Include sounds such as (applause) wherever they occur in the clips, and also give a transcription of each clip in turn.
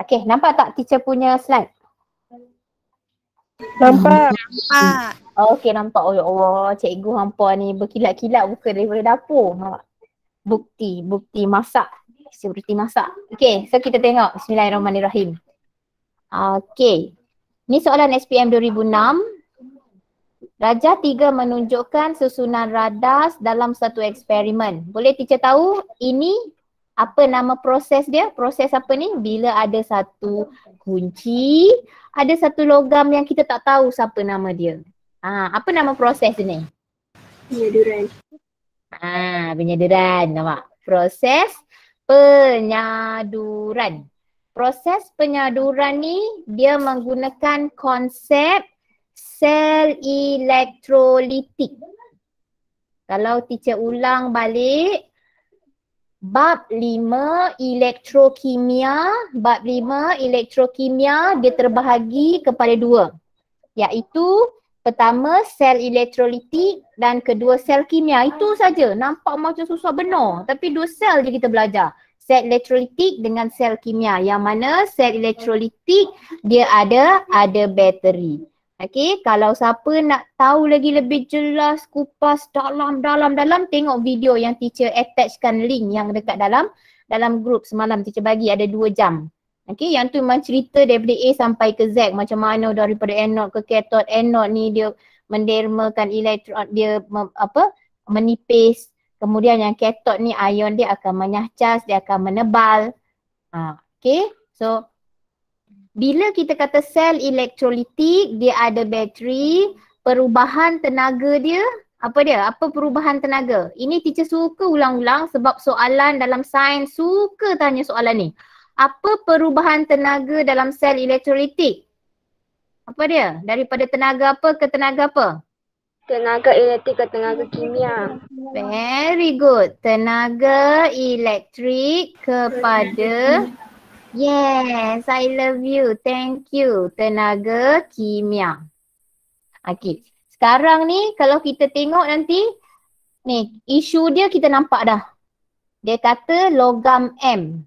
Okay, nampak tak teacher punya slide? Nampak. Nampak. Okay, nampak. Oh ya Allah, cikgu hampa ni berkilat-kilat buka daripada dapur. Nampak? Bukti, bukti masak. Seperti masak. Okay, so kita tengok. Bismillahirrahmanirrahim. Okay. Ni soalan SPM 2006. Raja tiga menunjukkan susunan radas dalam satu eksperimen. Boleh teacher tahu ini apa nama proses dia? Proses apa ni? Bila ada satu kunci, ada satu logam yang kita tak tahu siapa nama dia. Ha, apa nama proses ni? Penyaduran. Ha, penyaduran nampak. Proses penyaduran. Proses penyaduran ni dia menggunakan konsep sel elektrolitik. Kalau teacher ulang balik, bab lima elektrokimia, bab lima elektrokimia dia terbahagi kepada dua. Iaitu pertama sel elektrolitik dan kedua sel kimia. Itu saja. Nampak macam susah benar. Tapi dua sel je kita belajar. Sel elektrolitik dengan sel kimia. Yang mana sel elektrolitik dia ada ada bateri. Okay, kalau siapa nak tahu lagi lebih jelas kupas dalam dalam dalam tengok video yang teacher attachkan link yang dekat dalam dalam group semalam teacher bagi ada dua jam. Okay, yang tu memang cerita daripada A sampai ke Z macam mana daripada anode ke cathode. Anode ni dia mendermakan elektron, dia mem, apa menipis. Kemudian yang cathode ni ion dia akan menyahcas, dia akan menebal. Ha, okay, so bila kita kata sel elektrolitik dia ada bateri, perubahan tenaga dia apa dia? Apa perubahan tenaga? Ini teacher suka ulang-ulang sebab soalan dalam sains suka tanya soalan ni. Apa perubahan tenaga dalam sel elektrolitik? Apa dia? Daripada tenaga apa ke tenaga apa? Tenaga elektrik ke tenaga kimia. Very good. Tenaga elektrik kepada Yes, I love you. Thank you. Tenaga kimia. Okay. Sekarang ni kalau kita tengok nanti, ni isu dia kita nampak dah. Dia kata logam M.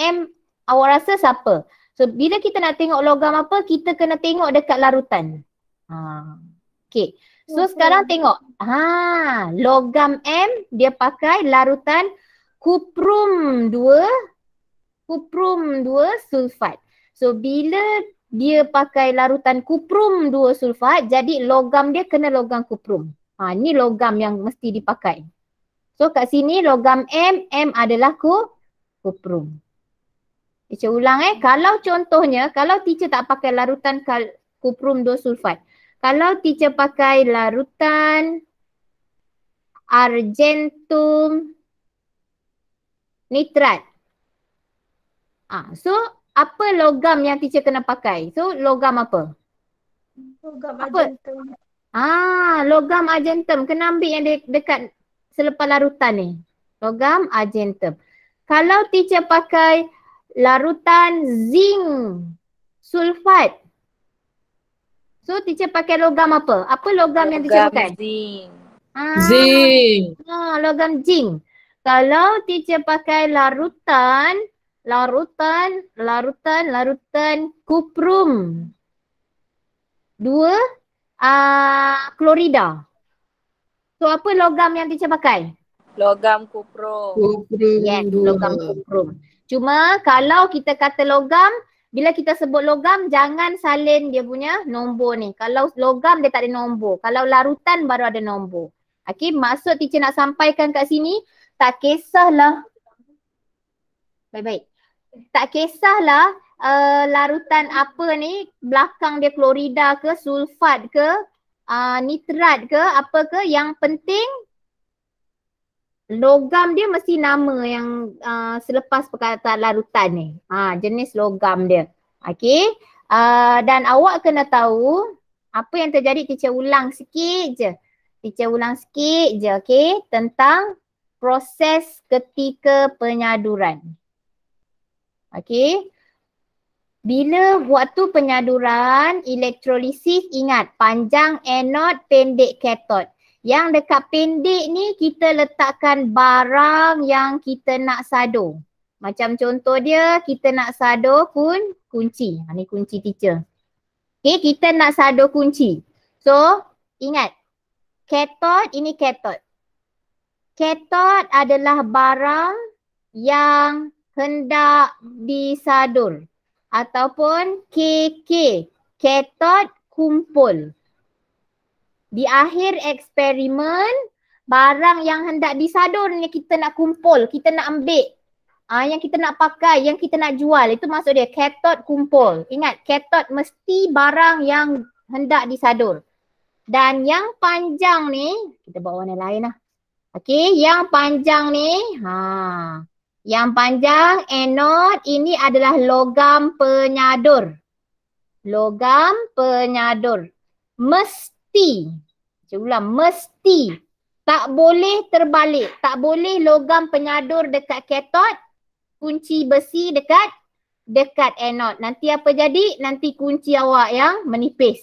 M awak rasa siapa? So bila kita nak tengok logam apa, kita kena tengok dekat larutan. Ha. Okay. So okay. sekarang tengok. Ha, logam M dia pakai larutan kuprum 2 kuprum 2 sulfat. So bila dia pakai larutan kuprum 2 sulfat jadi logam dia kena logam kuprum. Ha ni logam yang mesti dipakai. So kat sini logam M, M adalah ku, kuprum. Teacher ulang eh, kalau contohnya kalau teacher tak pakai larutan kal- kuprum 2 sulfat. Kalau teacher pakai larutan argentum nitrat. Ah, so apa logam yang teacher kena pakai? So logam apa? Logam apa? argentum. Ah, logam argentum. Kena ambil yang de- dekat selepas larutan ni. Logam argentum. Kalau teacher pakai larutan zinc sulfat. So teacher pakai logam apa? Apa logam, logam yang teacher pakai? Zinc. Ah, Zinc. Ah, logam zinc. Kalau teacher pakai larutan larutan, larutan, larutan kuprum. Dua, uh, klorida. So apa logam yang teacher pakai? Logam kuprum. Kuprum. Yes, logam kuprum. Cuma kalau kita kata logam, bila kita sebut logam jangan salin dia punya nombor ni. Kalau logam dia tak ada nombor. Kalau larutan baru ada nombor. Okay, maksud teacher nak sampaikan kat sini, tak kisahlah. Baik-baik tak kisahlah uh, larutan apa ni belakang dia klorida ke sulfat ke uh, nitrat ke apa ke yang penting logam dia mesti nama yang uh, selepas perkataan larutan ni. Ha, jenis logam dia. Okey. Uh, dan awak kena tahu apa yang terjadi teacher ulang sikit je. Teacher ulang sikit je okey tentang proses ketika penyaduran. Okey. Bila waktu penyaduran elektrolisis ingat panjang anode pendek katot. Yang dekat pendek ni kita letakkan barang yang kita nak sadu. Macam contoh dia kita nak sado kun kunci. Ha, ni kunci teacher. Okay, kita nak sado kunci. So, ingat. Cathode, ini cathode. Cathode adalah barang yang hendak disadur. Ataupun KK. Cathode kumpul. Di akhir eksperimen, barang yang hendak disadur ni kita nak kumpul, kita nak ambil. Ah yang kita nak pakai, yang kita nak jual. Itu maksud dia cathode kumpul. Ingat, cathode mesti barang yang hendak disadur. Dan yang panjang ni, kita bawa warna lain lah. Okay, yang panjang ni, ha, yang panjang anode ini adalah logam penyadur. Logam penyadur. Mesti, saya ulang, mesti tak boleh terbalik. Tak boleh logam penyadur dekat cathode kunci besi dekat dekat anode. Nanti apa jadi? Nanti kunci awak yang menipis.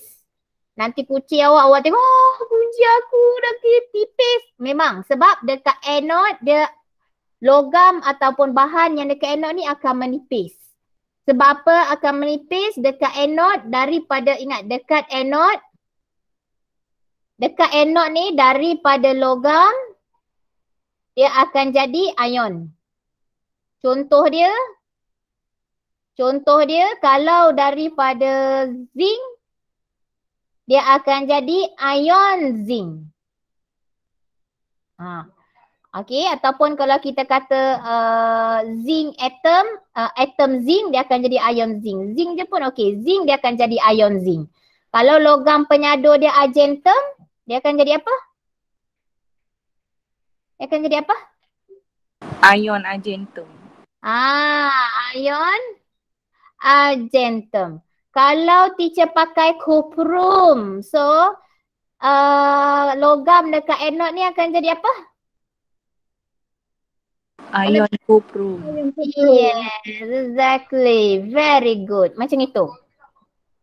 Nanti kunci awak, awak tengok, oh kunci aku dah tipis. Memang sebab dekat anode dia logam ataupun bahan yang dekat anode ni akan menipis. Sebab apa akan menipis dekat anode daripada ingat dekat anode dekat anode ni daripada logam dia akan jadi ion. Contoh dia, contoh dia kalau daripada zinc, dia akan jadi ion zinc. Ha. Okay, ataupun kalau kita kata uh, zinc atom, uh, atom zinc dia akan jadi ion zinc. Zinc je pun okay, zinc dia akan jadi ion zinc. Kalau logam penyadur dia argentum, dia akan jadi apa? Dia akan jadi apa? Ion argentum. Ah, ion argentum. Kalau teacher pakai cuprum, so uh, logam dekat anode ni akan jadi apa? Ion cuprum. Yes, exactly. Very good. Macam itu.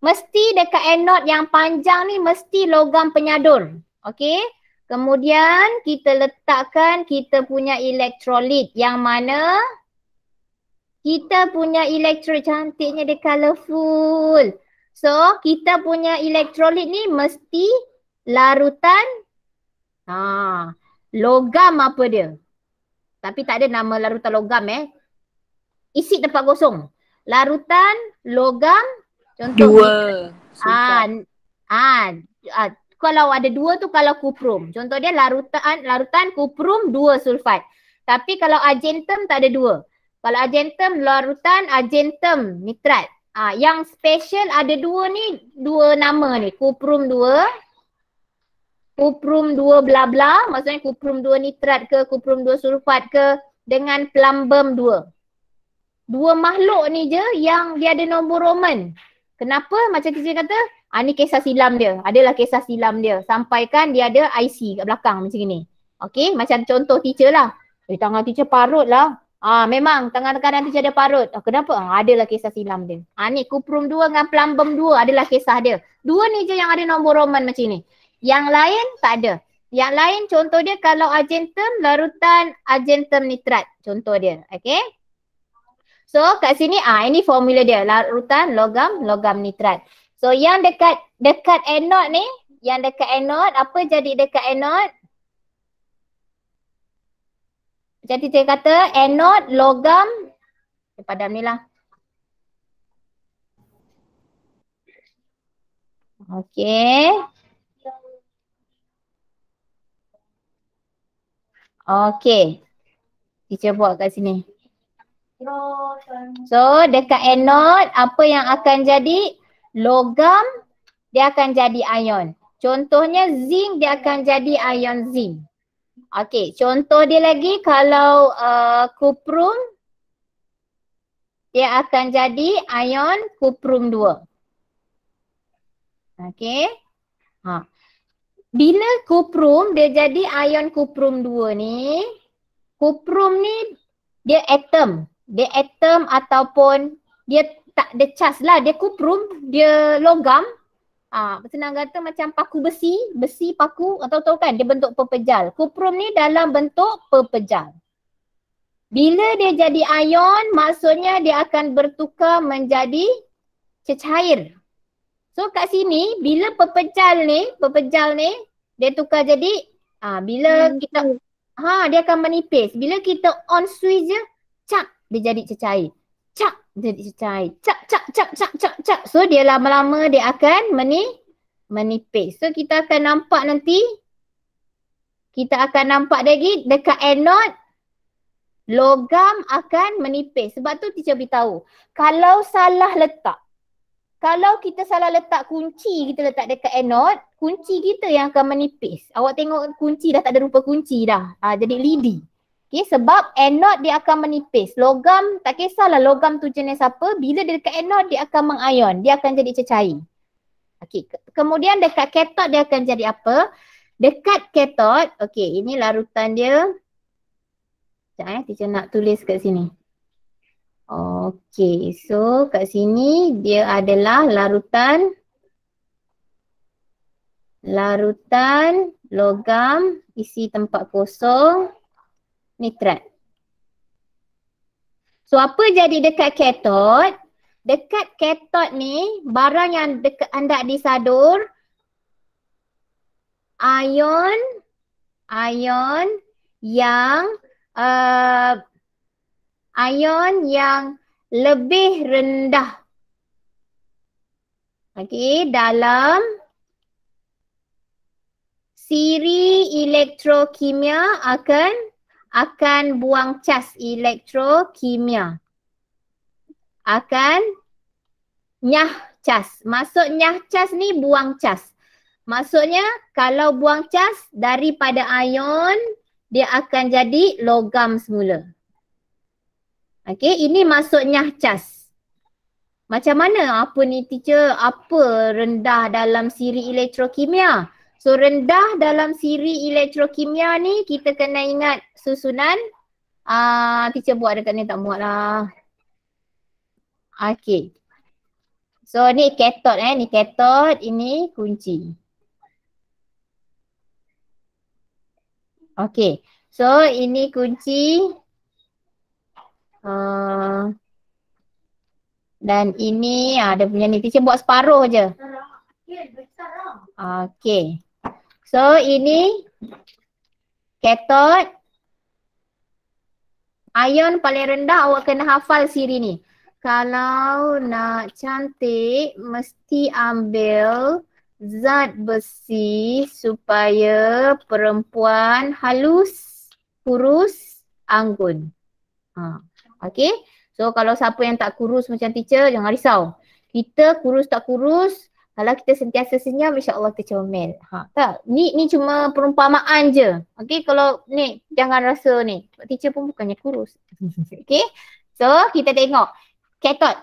Mesti dekat anode yang panjang ni mesti logam penyadur. Okay. Kemudian kita letakkan kita punya elektrolit yang mana kita punya elektrolit cantiknya dia colourful. So kita punya elektrolit ni mesti larutan ha, logam apa dia. Tapi tak ada nama larutan logam eh. Isi tempat kosong. Larutan logam contoh. Dua. Ah, ah, ah, kalau ada dua tu kalau kuprum. Contoh dia larutan larutan kuprum dua sulfat. Tapi kalau argentum tak ada dua. Kalau argentum, larutan argentum nitrat. Ah, yang special ada dua ni, dua nama ni. Kuprum dua. Kuprum dua bla bla. Maksudnya kuprum dua nitrat ke, kuprum dua sulfat ke. Dengan plumbum dua. Dua makhluk ni je yang dia ada nombor Roman. Kenapa? Macam teacher kata, ah, ni kisah silam dia. Adalah kisah silam dia. Sampaikan dia ada IC kat belakang macam ni. Okay, macam contoh teacher lah. Eh, tangan teacher parut lah. Ah memang tangan-tangan nanti ada parut. Ah, kenapa? Ah, adalah kisah silam dia. Ah ni kuprum dua dengan plumbum dua adalah kisah dia. Dua ni je yang ada nombor roman macam ni. Yang lain tak ada. Yang lain contoh dia kalau argentum larutan argentum nitrat. Contoh dia. Okay. So kat sini ah ini formula dia. Larutan logam logam nitrat. So yang dekat dekat anode ni, yang dekat anode apa jadi dekat anode? Jadi saya kata anode logam padam ni lah. Okey. Okey. Teacher buat kat sini. So dekat anode apa yang akan jadi? Logam dia akan jadi ion. Contohnya zinc dia akan jadi ion zinc. Okey, contoh dia lagi kalau uh, kuprum dia akan jadi ion kuprum 2. Okey. Ha. Bila kuprum dia jadi ion kuprum 2 ni, kuprum ni dia atom. Dia atom ataupun dia tak ada charge lah. Dia kuprum, dia logam Ah, senang kata macam paku besi, besi paku atau tahu kan dia bentuk pepejal. Kuprum ni dalam bentuk pepejal. Bila dia jadi ion, maksudnya dia akan bertukar menjadi cecair. So kat sini, bila pepejal ni, pepejal ni, dia tukar jadi, ah bila Hmm, kita, ha dia akan menipis. Bila kita on switch je, cak, dia jadi cecair. Cak, jadi cecair. Cak, cak, cak, cak, cak, cak. So dia lama-lama dia akan meni, menipis. So kita akan nampak nanti, kita akan nampak lagi dekat anode, logam akan menipis. Sebab tu teacher beritahu, kalau salah letak, kalau kita salah letak kunci kita letak dekat anode, kunci kita yang akan menipis. Awak tengok kunci dah tak ada rupa kunci dah. Ha, jadi lidi. Okay, sebab anode dia akan menipis. Logam, tak kisahlah logam tu jenis apa, bila dia dekat anode dia akan mengion. Dia akan jadi cecair. Okay, ke- kemudian dekat cathode dia akan jadi apa? Dekat cathode, okay ini larutan dia. Sekejap eh, teacher nak tulis kat sini. Okay, so kat sini dia adalah larutan larutan logam isi tempat kosong nitrat. So apa jadi dekat cathode? Dekat cathode ni barang yang dekat hendak disadur ion ion yang uh, ion yang lebih rendah. Okey, dalam siri elektrokimia akan akan buang cas elektrokimia. Akan nyah cas. Maksud nyah cas ni buang cas. Maksudnya kalau buang cas daripada ion dia akan jadi logam semula. Okey, ini maksudnya cas. Macam mana apa ni teacher? Apa rendah dalam siri elektrokimia? So rendah dalam siri elektrokimia ni kita kena ingat susunan. Ah, uh, teacher buat dekat ni tak muat lah. Okey. So ni cathode eh, ni cathode, ini kunci. Okey. So ini kunci. Uh, dan ini ada punya ni. Teacher buat separuh je. Okey. So ini cathode. Ion paling rendah awak kena hafal siri ni. Kalau nak cantik mesti ambil zat besi supaya perempuan halus, kurus, anggun. Ha. Okay. So kalau siapa yang tak kurus macam teacher jangan risau. Kita kurus tak kurus, kalau kita sentiasa senyum insya-Allah kita comel. Ha, tak. Ni ni cuma perumpamaan je. Okay kalau ni jangan rasa ni. Teacher pun bukannya kurus. (laughs) okay. So kita tengok cathode.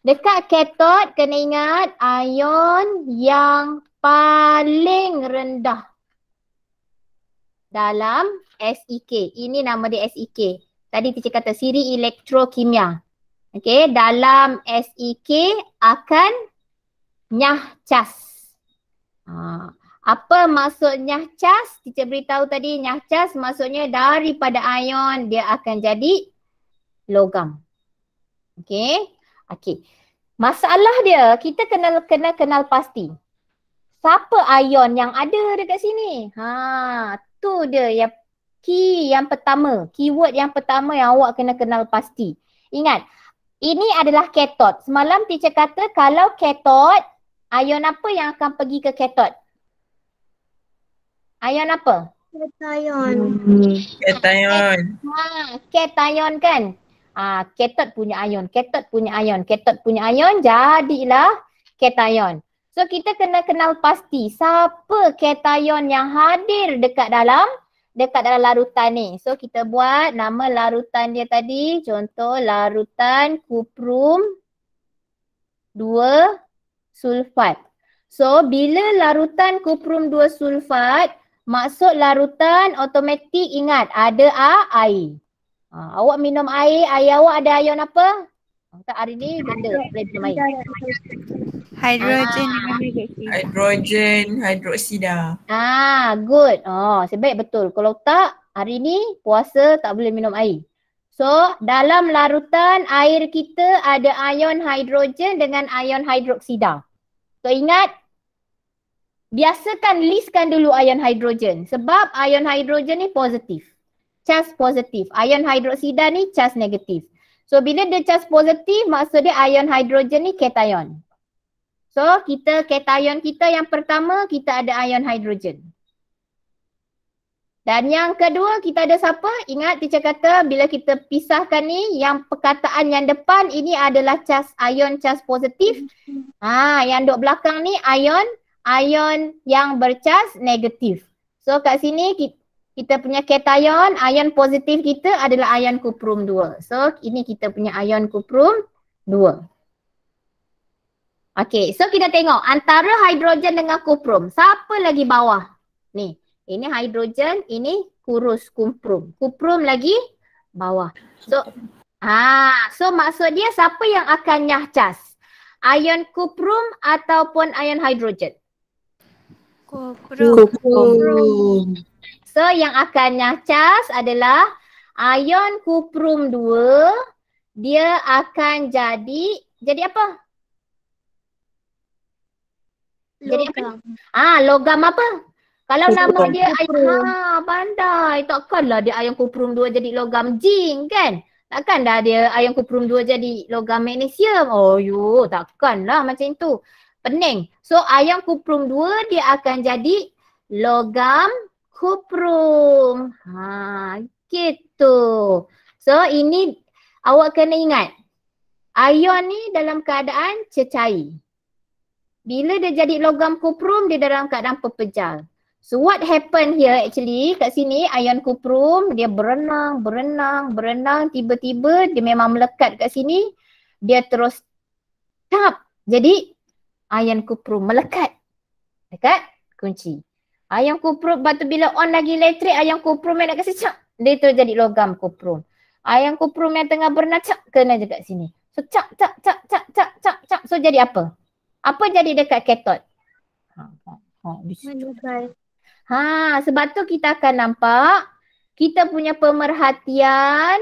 Dekat cathode kena ingat ion yang paling rendah dalam SEK. Ini nama dia SEK. Tadi teacher kata siri elektrokimia. Okay, dalam SEK akan nyah cas. Ha. Apa maksud nyah cas? Beritahu tadi nyah cas maksudnya daripada ion dia akan jadi logam. Okay. Okay. Masalah dia kita kena kena kenal pasti. Siapa ion yang ada dekat sini? Ha, tu dia yang key yang pertama, keyword yang pertama yang awak kena kenal pasti. Ingat, ini adalah cathode. Semalam teacher kata kalau cathode, ion apa yang akan pergi ke cathode? Ion apa? Cation. Cation. Ha, cation kan? Ah, cathode punya ion, cathode punya ion, cathode punya ion jadilah cation. So kita kena kenal pasti siapa cation yang hadir dekat dalam dekat dalam larutan ni. So kita buat nama larutan dia tadi, contoh larutan kuprum 2 sulfat. So bila larutan kuprum 2 sulfat, maksud larutan automatik ingat ada a, air. Ha, awak minum air, air awak ada ion apa? Tak hari ni benda boleh minum air. Hydrogen Ah. hydrogen. Hidrogen, hidroksida. Ah, good. Oh, sebaik betul. Kalau tak, hari ni puasa tak boleh minum air. So dalam larutan air kita ada ion hidrogen dengan ion hidroksida. So ingat biasakan listkan dulu ion hidrogen sebab ion hidrogen ni positif. Charge positif. Ion hidroksida ni charge negatif. So bila dia charge positif maksud dia ion hidrogen ni cation. So kita cation kita yang pertama kita ada ion hidrogen. Dan yang kedua kita ada siapa? Ingat teacher kata bila kita pisahkan ni yang perkataan yang depan ini adalah cas ion cas positif. Ha yang duk belakang ni ion ion yang bercas negatif. So kat sini kita, punya cation, ion positif kita adalah ion kuprum 2. So ini kita punya ion kuprum 2. Okay, so kita tengok antara hidrogen dengan kuprum. Siapa lagi bawah? Ni. Ini hidrogen, ini kurus kuprum. Kuprum lagi bawah. So, ha, so maksud dia siapa yang akan nyahcas? Ion kuprum ataupun ion hidrogen? Kuprum. Kuprum. So yang akan nyahcas adalah ion kuprum 2 dia akan jadi jadi apa? Jadi apa? Ah, logam apa? Kalau nama dia ayam, ha, pandai. Takkanlah dia ayam kuprum 2 jadi logam zinc kan? Takkan dah dia ayam kuprum 2 jadi logam magnesium? Oh yo, takkanlah macam tu. Pening. So ayam kuprum 2 dia akan jadi logam kuprum. Ha, gitu. So ini awak kena ingat. Ion ni dalam keadaan cecair. Bila dia jadi logam kuprum, dia dalam keadaan pepejal. So what happen here actually kat sini ion kuprum dia berenang, berenang, berenang tiba-tiba dia memang melekat kat sini dia terus tap. Jadi ion kuprum melekat dekat kunci. Ion kuprum batu bila on lagi elektrik ion kuprum yang nak kasi cak dia terus jadi logam kuprum. Ion kuprum yang tengah berenang cak kena je kat sini. So cak cak cak cak cak cak cak so jadi apa? Apa jadi dekat? Ha, ha, ha, situ. Ha, sebab tu kita akan nampak kita punya pemerhatian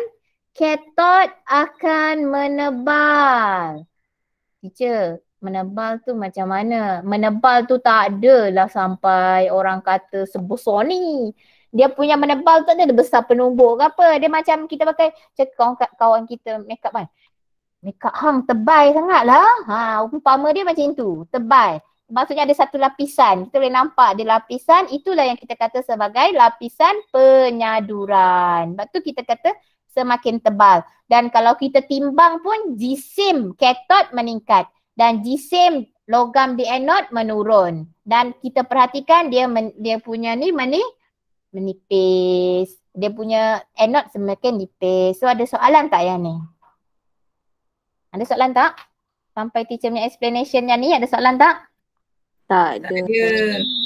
katot akan menebal. Teacher, menebal tu macam mana? Menebal tu tak ada lah sampai orang kata sebesar ni. Dia punya menebal tu ada besar penumbuk ke apa. Dia macam kita pakai cakap kawan, kawan kita makeup kan. Makeup hang tebal sangat lah. Ha, umpama dia macam tu. Tebal maksudnya ada satu lapisan. Kita boleh nampak ada lapisan, itulah yang kita kata sebagai lapisan penyaduran. Sebab tu kita kata semakin tebal. Dan kalau kita timbang pun jisim katot meningkat dan jisim logam di menurun. Dan kita perhatikan dia men, dia punya ni meni, menipis. Dia punya anod semakin nipis. So ada soalan tak yang ni? Ada soalan tak? Sampai teacher punya explanation yang ni ada soalan tak? Tak ada.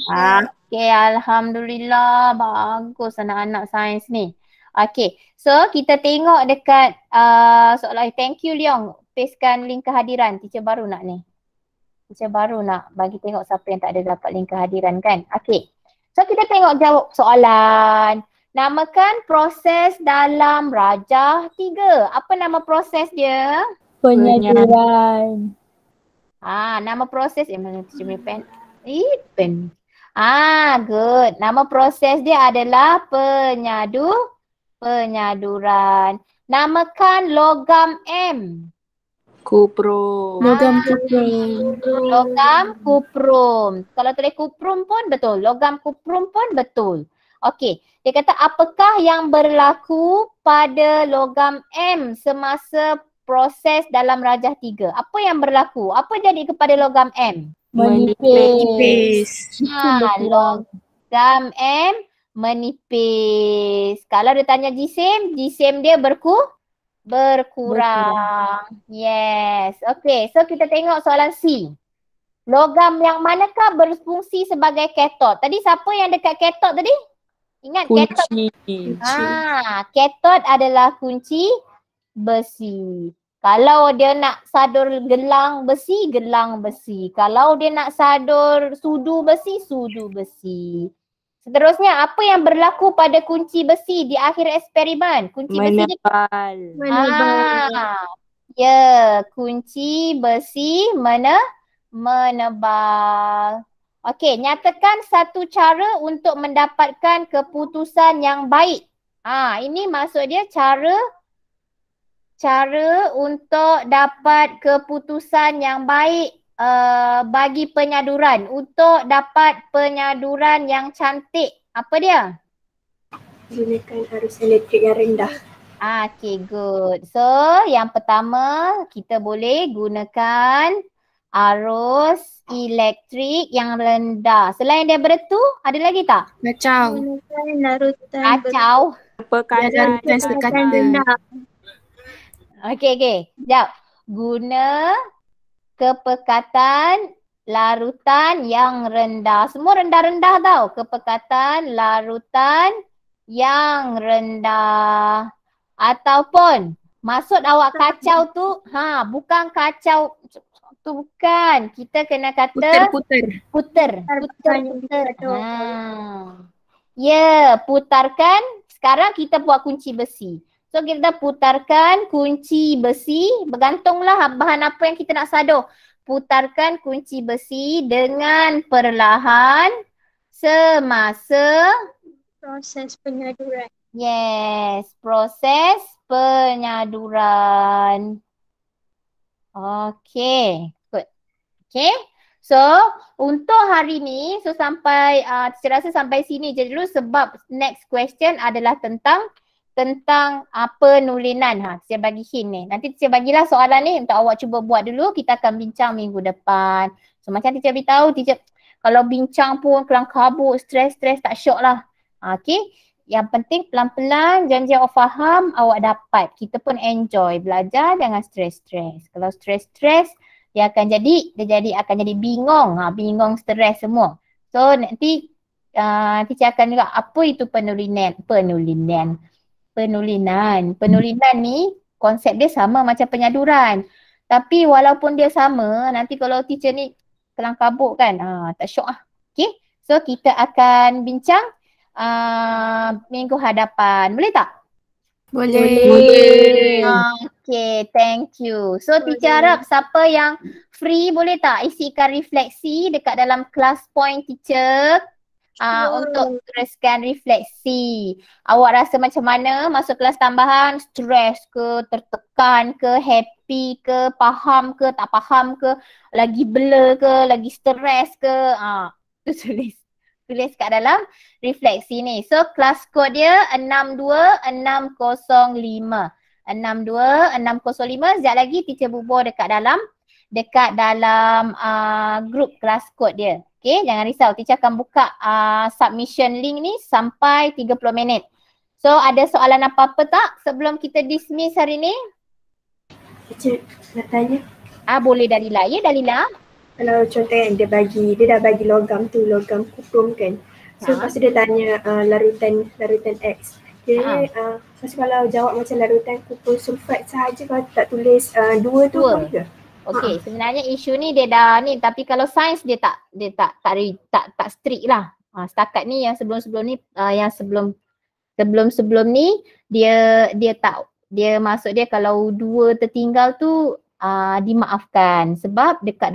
Ah, okay, Alhamdulillah. Bagus anak-anak sains ni. Okay, so kita tengok dekat uh, soalan. Thank you Leong. Pastekan link kehadiran. Teacher baru nak ni. Teacher baru nak bagi tengok siapa yang tak ada dapat link kehadiran kan. Okay. So kita tengok jawab soalan. Namakan proses dalam rajah tiga. Apa nama proses dia? Penyaduran. Ah, nama proses eh mana teacher punya pen? Eh, pen. Ah, good. Nama proses dia adalah penyadu penyaduran. Namakan logam M. Kuprum. Logam Ah. kuprum. Logam kuprum. Kalau tulis kuprum pun betul. Logam kuprum pun betul. Okey. Dia kata apakah yang berlaku pada logam M semasa proses dalam rajah tiga. Apa yang berlaku? Apa jadi kepada logam M? Menipis. Ha, logam M menipis. Kalau dia tanya jisim, jisim dia berku berkurang. Yes. Okay, so kita tengok soalan C. Logam yang manakah berfungsi sebagai katot? Tadi siapa yang dekat katot tadi? Ingat? Kunci. Ha, katot adalah kunci besi. Kalau dia nak sadur gelang besi, gelang besi. Kalau dia nak sadur sudu besi, sudu besi. Seterusnya, apa yang berlaku pada kunci besi di akhir eksperimen? Kunci besi ni Menebal. Ah, ya, kunci besi mana menebal. Okey, nyatakan satu cara untuk mendapatkan keputusan yang baik. Ah, ini maksud dia cara cara untuk dapat keputusan yang baik uh, bagi penyaduran. Untuk dapat penyaduran yang cantik. Apa dia? Gunakan arus elektrik yang rendah. Ah, okay, good. So, yang pertama kita boleh gunakan arus elektrik yang rendah. Selain daripada tu, ada lagi tak? Kacau. Gunakan larutan Kacau. Okay, okay. Sekejap. Guna kepekatan larutan yang rendah. Semua rendah-rendah tau. Kepekatan larutan yang rendah. Ataupun maksud awak kacau tu, ha bukan kacau tu bukan. Kita kena kata Puter-puter. puter. Puter, puter. Ha. Ya, putarkan. Sekarang kita buat kunci besi. So kita putarkan kunci besi, bergantunglah bahan apa yang kita nak sado. Putarkan kunci besi dengan perlahan semasa proses penyaduran. yes, proses penyaduran. Okay, good. Okay, so untuk hari ni, so sampai, uh, saya rasa sampai sini je dulu sebab next question adalah tentang tentang uh, penulinan. Ha, saya bagi hint ni. Nanti saya bagilah soalan ni untuk awak cuba buat dulu. Kita akan bincang minggu depan. So macam teacher beritahu, teacher kalau bincang pun kelang kabut, stres-stres tak syok lah. Ha, okay. Yang penting pelan-pelan, janji awak faham, awak dapat. Kita pun enjoy belajar dengan stres-stres. Kalau stres-stres, dia akan jadi, dia jadi akan jadi bingung. Ha, bingung, stres semua. So nanti uh, teacher akan juga apa itu penulinan. Penulinan penulinan. Penulinan ni konsep dia sama macam penyaduran. Tapi walaupun dia sama, nanti kalau teacher ni kelang kabut kan, ah, tak syok lah. Okay, so kita akan bincang uh, minggu hadapan. Boleh tak? Boleh. Ah, Okay, thank you. So teacher harap siapa yang free boleh tak isikan refleksi dekat dalam class point teacher uh, untuk teruskan refleksi. Awak rasa macam mana masuk kelas tambahan? Stres ke, tertekan ke, happy ke, faham ke, tak faham ke, lagi blur ke, lagi stres ke? Ah, uh, (laughs) tu tulis. Tulis kat dalam refleksi ni. So kelas kod dia 62605. 62605. Sekejap lagi teacher bubur dekat dalam dekat dalam uh, group kelas kod dia. Okay, jangan risau. Teacher akan buka uh, submission link ni sampai 30 minit. So ada soalan apa-apa tak sebelum kita dismiss hari ni? Teacher nak tanya. Ah boleh Dalila. Ya Dalila? Kalau contoh yang dia bagi, dia dah bagi logam tu, logam kuprum kan. So Ha. lepas tu dia tanya uh, larutan larutan X. Dia Ha. uh, kalau jawab macam larutan kuprum sulfat sahaja kalau tak tulis uh, dua tu Dua. boleh ke? Okey, sebenarnya isu ni dia dah ni tapi kalau sains dia tak dia tak tak tak tak, tak strict lah. Ha, setakat ni yang sebelum-sebelum ni uh, yang sebelum sebelum-sebelum ni dia dia tak dia maksud dia kalau dua tertinggal tu uh, dimaafkan sebab dekat